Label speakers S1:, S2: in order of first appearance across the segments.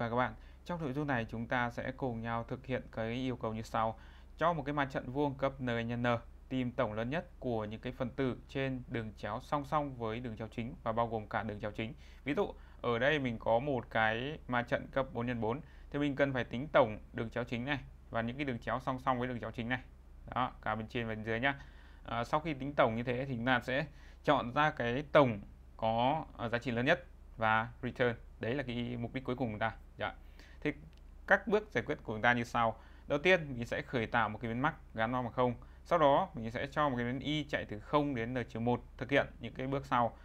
S1: và các bạn, trong nội dung này chúng ta sẽ cùng nhau thực hiện cái yêu cầu như sau. Cho một cái mặt trận vuông cấp n nhân n, tìm tổng lớn nhất của những cái phần tử trên đường chéo song song với đường chéo chính và bao gồm cả đường chéo chính. Ví dụ, ở đây mình có một cái mặt trận cấp 4 x 4 thì mình cần phải tính tổng đường chéo chính này và những cái đường chéo song song với đường chéo chính này. Đó, cả bên trên và bên dưới nhá. À, sau khi tính tổng như thế thì chúng ta sẽ chọn ra cái tổng có à, giá trị lớn nhất và return đấy là cái mục đích cuối cùng của chúng ta dạ. thì các bước giải quyết của chúng ta như sau đầu tiên mình sẽ khởi tạo một cái biến mắc gắn vào bằng không sau đó mình sẽ cho một cái biến y chạy từ 0 đến n 1 thực hiện những cái bước sau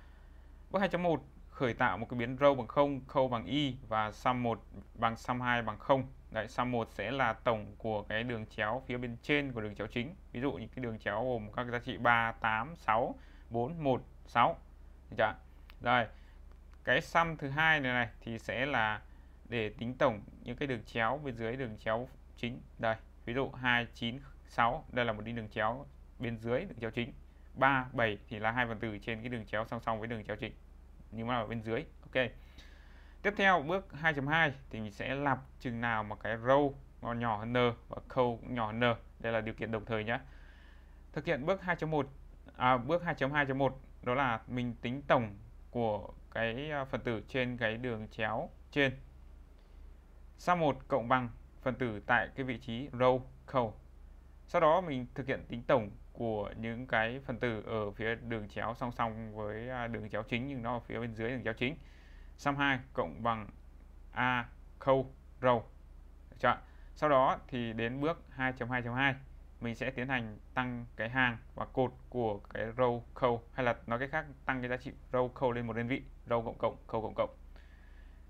S1: bước 2.1 khởi tạo một cái biến row bằng 0, khâu bằng y và sum 1 bằng sum 2 bằng 0. Đấy, sum 1 sẽ là tổng của cái đường chéo phía bên trên của đường chéo chính. Ví dụ những cái đường chéo gồm các giá trị 3, 8, 6, 4, 1, 6. Được chưa? Rồi, cái sum thứ hai này này thì sẽ là để tính tổng những cái đường chéo bên dưới đường chéo chính. Đây ví dụ 296 đây là một đi đường chéo bên dưới đường chéo chính. 37 thì là hai phần tử trên cái đường chéo song song với đường chéo chính nhưng mà ở bên dưới ok. Tiếp theo bước 2.2 thì mình sẽ lặp chừng nào mà cái row nó nhỏ hơn n và câu nhỏ hơn n. Đây là điều kiện đồng thời nhé thực hiện bước 2.1 à, bước 2.2.1 đó là mình tính tổng của cái à, phần tử trên cái đường chéo trên. Sum 1 cộng bằng phần tử tại cái vị trí row khẩu. Sau đó mình thực hiện tính tổng của những cái phần tử ở phía đường chéo song song với à, đường chéo chính nhưng nó ở phía bên dưới đường chéo chính. Sum 2 cộng bằng A khâu row. Được chưa? Sau đó thì đến bước 2.2.2 mình sẽ tiến hành tăng cái hàng và cột của cái row câu hay là nói cách khác tăng cái giá trị row câu lên một đơn vị row cộng cộng câu cộng cộng.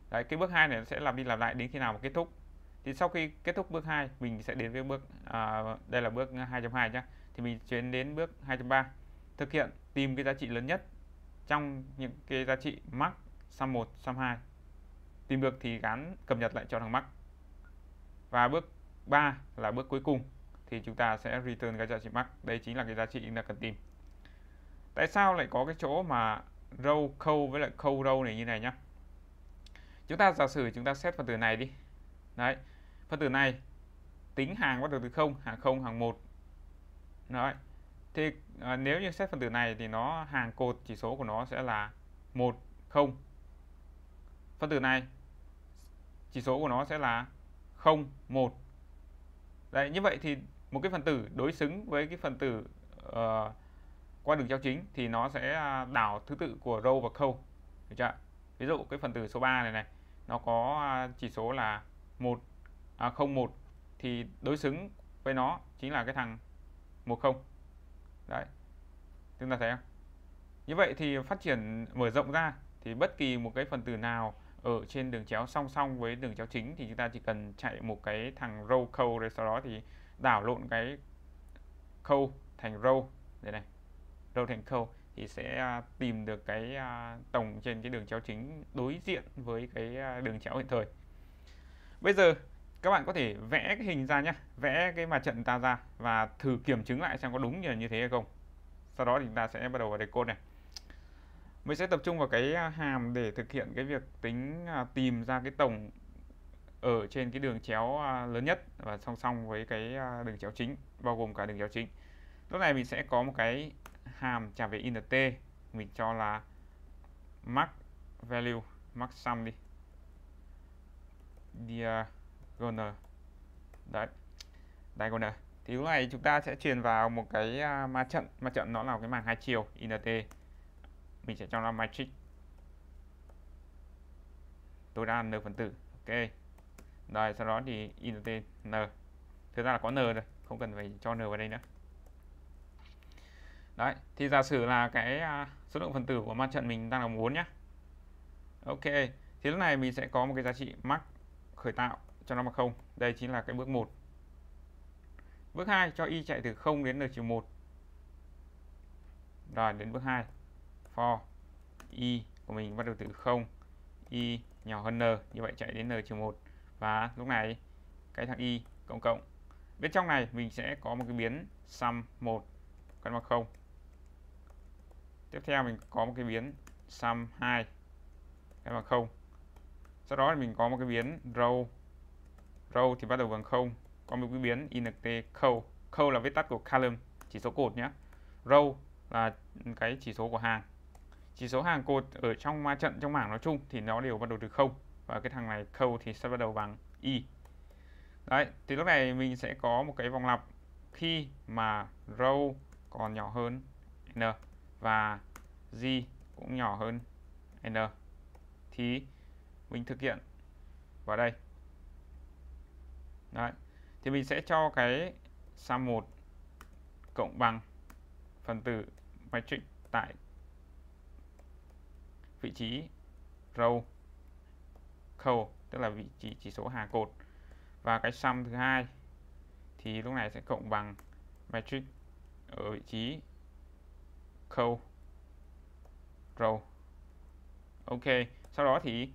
S1: Đấy cái bước hai này nó sẽ làm đi làm lại đến khi nào mà kết thúc. Thì sau khi kết thúc bước 2 mình sẽ đến với bước à, đây là bước 2.2 nhá. Thì mình chuyển đến bước 2.3 thực hiện tìm cái giá trị lớn nhất trong những cái giá trị max sum 1 sum 2 tìm được thì gắn cập nhật lại cho thằng max và bước 3 là bước cuối cùng thì chúng ta sẽ return cái giá trị max. Đây chính là cái giá trị chúng ta cần tìm. Tại sao lại có cái chỗ mà row câu với lại câu row này như này nhá? Chúng ta giả sử chúng ta xét phần tử này đi. Đấy phần tử này tính hàng bắt đầu từ 0 hàng 0 hàng 1 đấy thì à, nếu như xét phần tử này thì nó hàng cột chỉ số của nó sẽ là 1 0 phần tử này chỉ số của nó sẽ là 0 1 đấy như vậy thì một cái phần tử đối xứng với cái phần tử uh, qua đường chéo chính thì nó sẽ à, đảo thứ tự của row và câu được chưa ví dụ cái phần tử số 3 này này nó có à, chỉ số là 1 à, 01 thì đối xứng với nó chính là cái thằng 10 đấy. Chúng ta thấy không? Như vậy thì phát triển mở rộng ra thì bất kỳ một cái phần tử nào ở trên đường chéo song song với đường chéo chính thì chúng ta chỉ cần chạy một cái thằng row câu rồi sau đó thì đảo lộn cái câu thành row. Đây này, row thành câu thì sẽ à, tìm được cái à, tổng trên cái đường chéo chính đối diện với cái à, đường chéo hiện thời. Bây giờ các bạn có thể vẽ cái hình ra nhé vẽ cái mặt trận ta ra và thử kiểm chứng lại xem có đúng như là như thế hay không. Sau đó thì chúng ta sẽ bắt đầu vào đề code này. Mình sẽ tập trung vào cái hàm để thực hiện cái việc tính tìm ra cái tổng ở trên cái đường chéo à, lớn nhất và song song với cái à, đường chéo chính, bao gồm cả đường chéo chính. Lúc này mình sẽ có một cái hàm trả về int mình cho là max value max sum đi. Diagonal. Đấy, diagonal. Thì lúc này chúng ta sẽ truyền vào một cái à, ma trận. Ma trận nó là cái màng hai chiều int mình sẽ cho nó matrix. Tối đa n phần tử. Ok rồi, sau đó thì int n thực ra là có n rồi, không cần phải cho n vào đây nữa. Đấy, thì giả sử là cái à, số lượng phần tử của mặt trận mình đang là 4 nhá. Ok, thì lúc này mình sẽ có một cái giá trị max khởi tạo cho nó bằng không. Đây chính là cái bước 1 bước 2 cho y chạy từ 0 đến n 1 rồi, đến bước 2 for y của mình bắt đầu từ 0 y nhỏ hơn n, như vậy chạy đến n 1 và lúc này, cái thằng y cộng cộng. Bên trong này mình sẽ có một cái biến sum 1 cân bằng 0 tiếp theo mình có một cái biến sum 2 cân bằng 0 sau đó thì mình có một cái biến row row thì bắt đầu bằng không. Có một cái biến int col col là viết tắt của column, chỉ số cột nhé row là cái chỉ số của hàng. Chỉ số hàng cột ở trong ma trận, trong mảng nói chung thì nó đều bắt đầu từ không và cái thằng này câu thì sẽ bắt đầu bằng y. Đấy, thì lúc này mình sẽ có một cái vòng lặp. Khi mà row còn nhỏ hơn n và g cũng nhỏ hơn n, thì mình thực hiện vào đây. Đấy, thì mình sẽ cho cái sum 1 cộng bằng phần tử matrix tại vị trí row câu tức là vị trí, chỉ số hàng cột. Và cái sum thứ hai thì lúc này sẽ cộng bằng matrix ở vị trí câu row. Ok, sau đó thì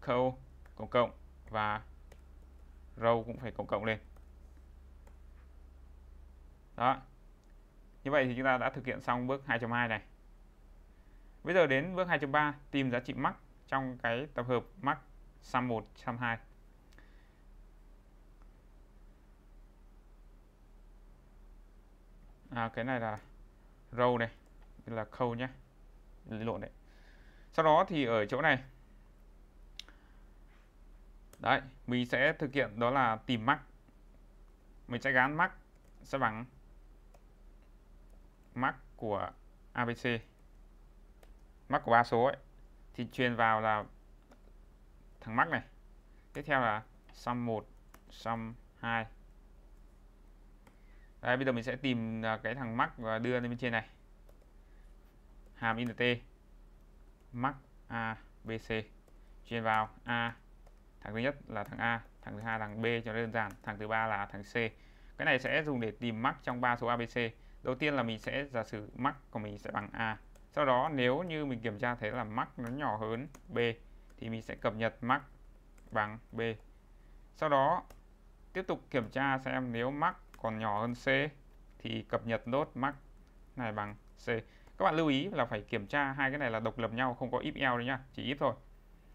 S1: câu cộng cộng và row cũng phải cộng cộng lên. Đó. Như vậy thì chúng ta đã thực hiện xong bước 2.2 này. Bây giờ đến bước 2.3 tìm giá trị max trong cái tập hợp max sum 1 sum 2 à, cái này là row này đây là câu nhé lộn đấy. Sau đó thì ở chỗ này. Đấy mình sẽ thực hiện đó là tìm max mình sẽ gán max sẽ bằng max của ABC max của ba số ấy thì truyền vào là thằng mắc này. Tiếp theo là sum 1 sum 2 đây, bây giờ mình sẽ tìm à, cái thằng mắc và đưa lên bên trên này. Hàm int mắc a, b, c. Truyền vào a. Thằng thứ nhất là thằng a, thằng thứ hai là thằng b, cho đơn giản. Thằng thứ ba là thằng c. Cái này sẽ dùng để tìm mắc trong ba số abc đầu tiên là mình sẽ giả sử mắc của mình sẽ bằng a. Sau đó, nếu như mình kiểm tra thấy là mắc nó nhỏ hơn b thì mình sẽ cập nhật max bằng b. Sau đó, tiếp tục kiểm tra xem nếu max còn nhỏ hơn c thì cập nhật nốt max này bằng c. Các bạn lưu ý là phải kiểm tra hai cái này là độc lập nhau, không có if else đấy nhá, chỉ if thôi.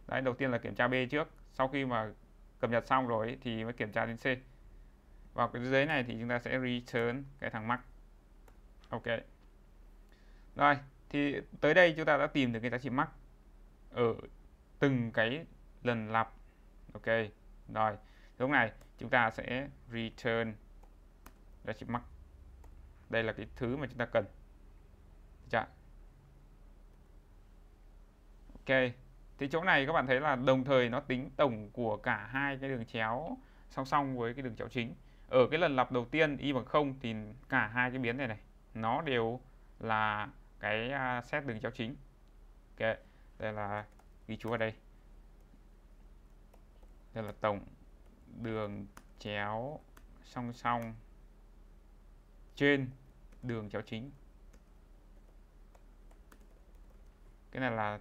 S1: Đấy, đầu tiên là kiểm tra b trước, sau khi mà cập nhật xong rồi thì mới kiểm tra đến c. Vào cái dưới này thì chúng ta sẽ return cái thằng max ok. Rồi, thì tới đây chúng ta đã tìm được cái giá trị max ở từng cái lần lặp. Ok, rồi, lúc này chúng ta sẽ return. Giá trị max đây là cái thứ mà chúng ta cần. Dạ ok, thì chỗ này các bạn thấy là đồng thời nó tính tổng của cả hai cái đường chéo song song với cái đường chéo chính. Ở cái lần lặp đầu tiên, y bằng 0 thì cả hai cái biến này này, nó đều là cái à, set xét đường chéo chính. Ok, đây là ghi chú ở đây. Đây là tổng đường chéo song song trên đường chéo chính. Cái này là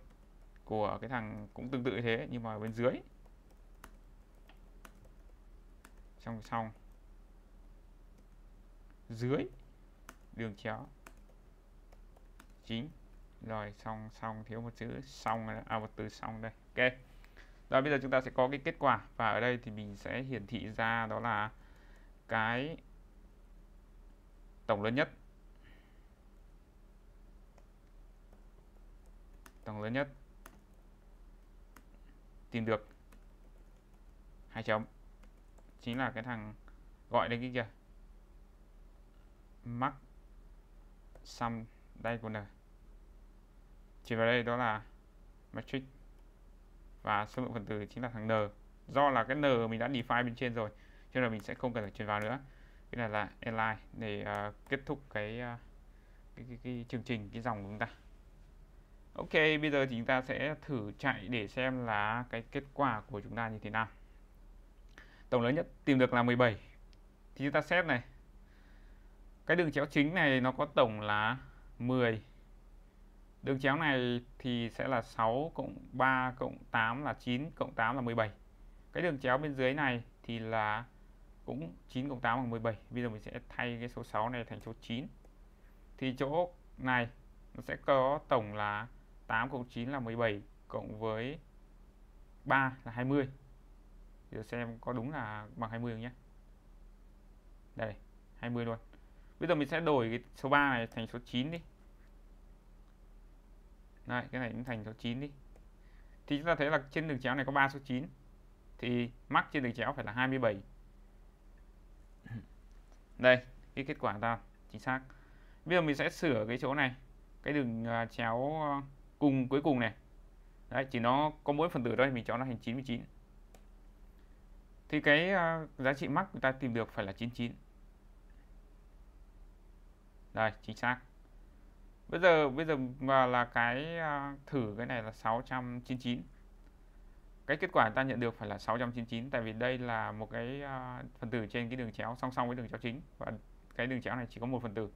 S1: của cái thằng cũng tương tự như thế, nhưng mà bên dưới. Song song. Dưới đường chéo chính rồi, xong xong, thiếu một chữ xong à một từ xong đây. Ok. Rồi, bây giờ chúng ta sẽ có cái kết quả. Và ở đây thì mình sẽ hiển thị ra đó là cái tổng lớn nhất. Tổng lớn nhất. Tìm được. Hai chấm. Chính là cái thằng gọi đến cái kia max sum diagonal chỉ vào đây đó là matrix. Và số lượng phần tử chính là thằng n. Do là cái n mình đã define bên trên rồi cho nên là mình sẽ không cần phải truyền vào nữa. Cái này là align để uh, kết thúc cái, uh, cái, cái, cái chương trình cái dòng của chúng ta. Ok bây giờ thì chúng ta sẽ thử chạy để xem là cái kết quả của chúng ta như thế nào. Tổng lớn nhất tìm được là 17 thì chúng ta xét này. Cái đường chéo chính này nó có tổng là 10 đường chéo này thì sẽ là 6 cộng 3 cộng 8 là 9 cộng 8 là 17 cái đường chéo bên dưới này thì là cũng 9 cộng 8 bằng 17 bây giờ mình sẽ thay cái số 6 này thành số 9 thì chỗ này nó sẽ có tổng là 8 cộng 9 là 17 cộng với 3 là 20 Giờ xem có đúng là bằng 20 không nhé? Đây 20 luôn. Bây giờ mình sẽ đổi cái số 3 này thành số 9 đi đây cái này cũng thành số 9 đi. Thì chúng ta thấy là trên đường chéo này có 3 số 9 thì mắc trên đường chéo phải là 27 đây cái kết quả ta chính xác. Bây giờ mình sẽ sửa cái chỗ này cái đường à, chéo à, cùng cuối cùng này. Đấy chỉ nó có mỗi phần tử thôi mình cho nó thành 99 thì cái uh, giá trị mắc người ta tìm được phải là 99 đây chính xác bây giờ bây giờ mà là cái à, thử cái này là 699 cái kết quả ta nhận được phải là 699 tại vì đây là một cái à, phần tử trên cái đường chéo, song song với đường chéo chính. Và cái đường chéo này chỉ có một phần tử.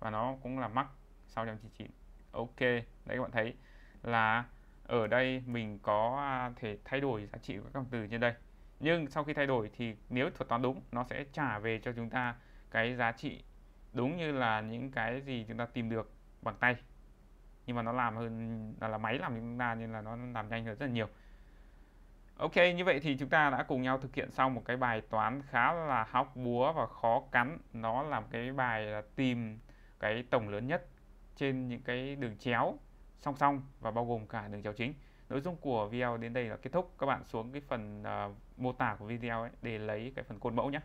S1: Và nó cũng là mắc 699 ok, đấy các bạn thấy là ở đây mình có à, thể thay đổi giá trị của các phần tử trên đây. Nhưng sau khi thay đổi thì nếu thuật toán đúng, nó sẽ trả về cho chúng ta cái giá trị đúng như là những cái gì chúng ta tìm được bằng tay nhưng mà nó làm hơn là, là máy làm chúng ta nên là nó làm nhanh hơn rất là nhiều Ok, như vậy thì chúng ta đã cùng nhau thực hiện xong một cái bài toán khá là hóc búa và khó cắn. Nó là một cái bài là tìm cái tổng lớn nhất trên những cái đường chéo song song và bao gồm cả đường chéo chính. Nội dung của video đến đây là kết thúc. Các bạn xuống cái phần uh, mô tả của video ấy để lấy cái phần cột mẫu nhé.